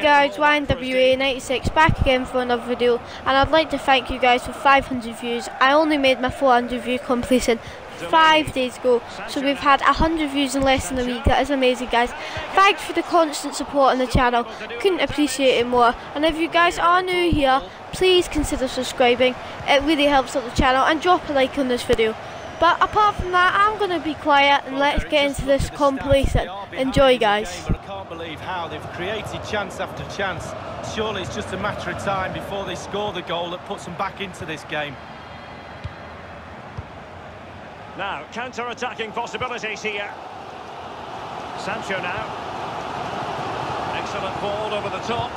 guys, YNWA96 back again for another video and I'd like to thank you guys for 500 views. I only made my 400 view completion five days ago so we've had 100 views in less than a week. That is amazing guys. Thanks for the constant support on the channel. Couldn't appreciate it more. And if you guys are new here please consider subscribing. It really helps out the channel and drop a like on this video but apart from that, I'm going to be quiet and let's get into this compilation. Enjoy, guys. I can't believe how they've created chance after chance. Surely it's just a matter of time before they score the goal that puts them back into this game. Now, counter-attacking possibilities here. Sancho now. Excellent ball over the top.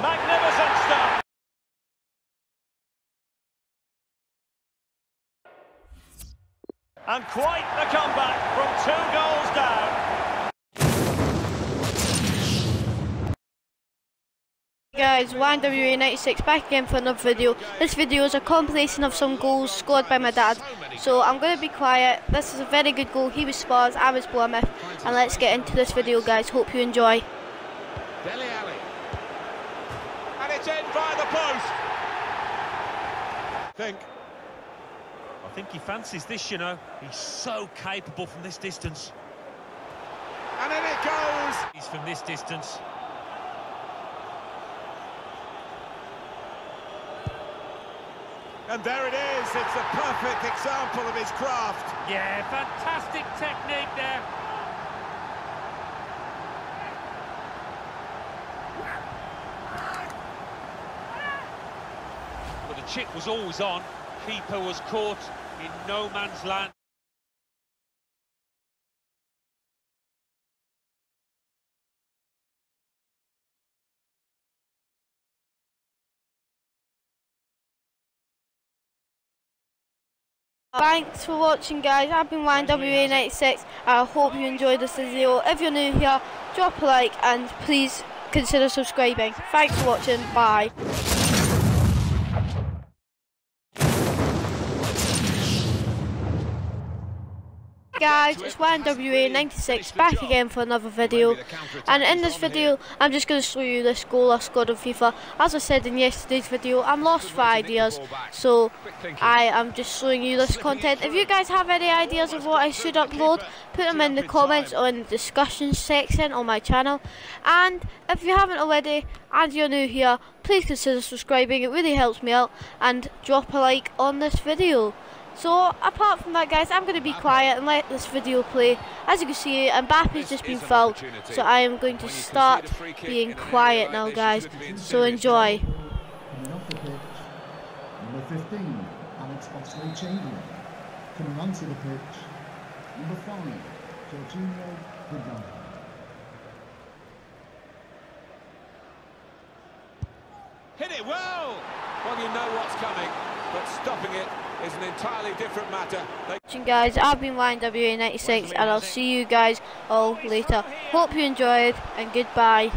Magnificent And quite the comeback from two goals down. Guys, YNWA96 back again for another video. This video is a compilation of some goals scored by my dad. So I'm going to be quiet. This is a very good goal. He was Spurs, I was Bournemouth. And let's get into this video guys. Hope you enjoy. Dele Alli. And it's in by the post. Think. I think he fancies this, you know. He's so capable from this distance. And in it goes. He's from this distance. And there it is. It's a perfect example of his craft. Yeah, fantastic technique there. But the chip was always on. Keeper was caught in no man's land. Thanks for watching guys, I've been YNWA96 I hope you enjoyed this video. If you're new here, drop a like and please consider subscribing. Thanks for watching, bye. Guys, it's YNWA96 back again for another video. And in this video I'm just going to show you this goal I scored on FIFA. As I said in yesterday's video I'm lost for ideas. So I am just showing you this content. If you guys have any ideas of what I should upload put them in the comments or in the discussion section on my channel. And if you haven't already and you're new here please consider subscribing. It really helps me out. And drop a like on this video so apart from that guys, I'm going to be quiet and let this video play. As you can see, Mbappe's just been fouled, so I am going to start being quiet now guys. So enjoy. Number 15, Alex Oxlade-Chamberlain. Coming onto the pitch, number 5, Georginio Wijnaldum. Hit it well. Well, you know what's coming, but stopping it is an entirely different matter. They guys, I've been YNWA96 and I'll see you guys all later. Hope you enjoyed and goodbye.